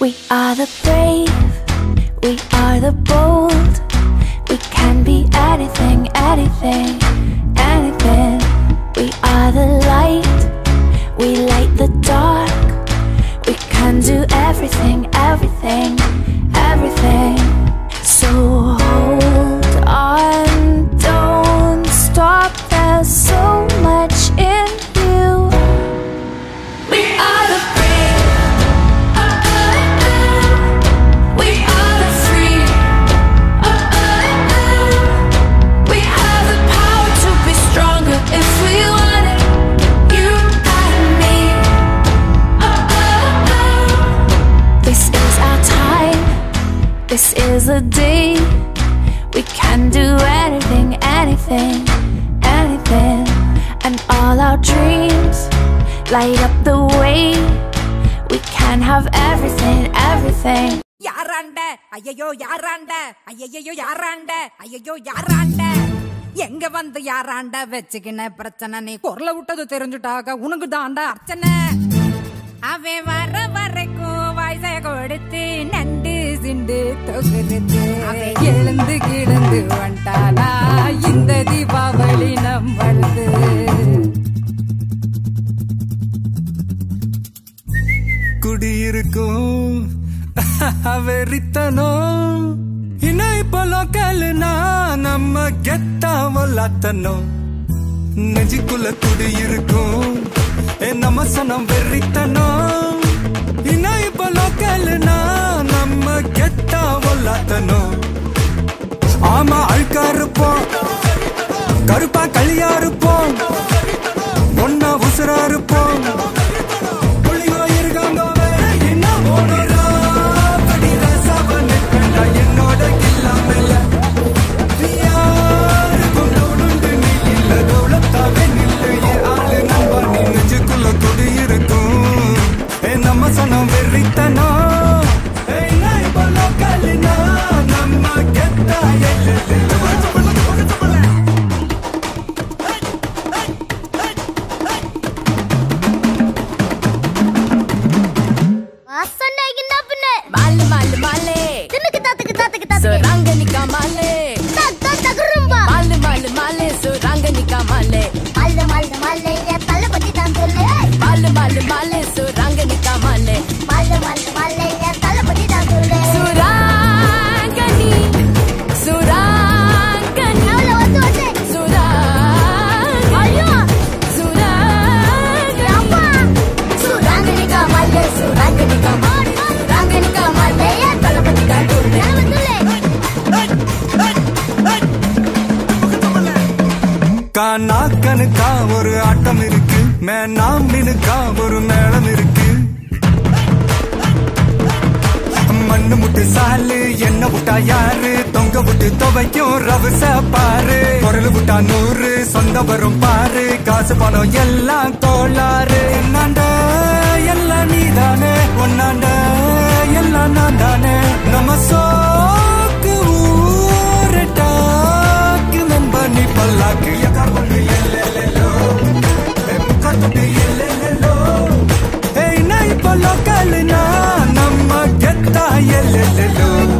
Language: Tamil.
We are the brave, we are the bold. We can be anything, anything, anything. We are the light, we light the dark. We can do everything, everything, is day. We can do anything, anything, anything. And all our dreams light up the way. We can have everything, everything. யாராண்ட ஐயையோ யாராண்ட ஐயையோ யாராண்ட ஐயையோ யாராண்ட எங்க வந்து யாராண்ட வச்சுக்கின பிரச்சனை நீ குரல விட்டது தெரிஞ்சுட்டாக உனக்கு தாண்டா அர்ச்சனை அவேவா சிண்டு எழுந்து கிடந்து வந்தானா இந்த தீபாவளி நம்மளுது குடியிருக்கும் வெறித்தனம் இணை இப்போ லோக்கல்னா நம்ம கெத்தா வல்லாத்தனம் நெஞ்சுக்குள்ள குடியிருக்கும் ஏ நம்ம சனம் வெறித்தனம் ஆமா இருப்போம் கருப்பா களியா இருப்போம். கானா நாக்கனுக்கா ஒரு ஆட்டம் இருக்கு. மே மினுக்கா ஒரு மேளம் இருக்கு. மண்ணு முட்டு சாலு என்ன விட்டா யாரு? தொங்க விட்டு துவைக்கும் ரவச பாரு குரல் விட்டா நூறு சொந்த வரும் பாரு. காசு பணம் எல்லாம் தோல் hello.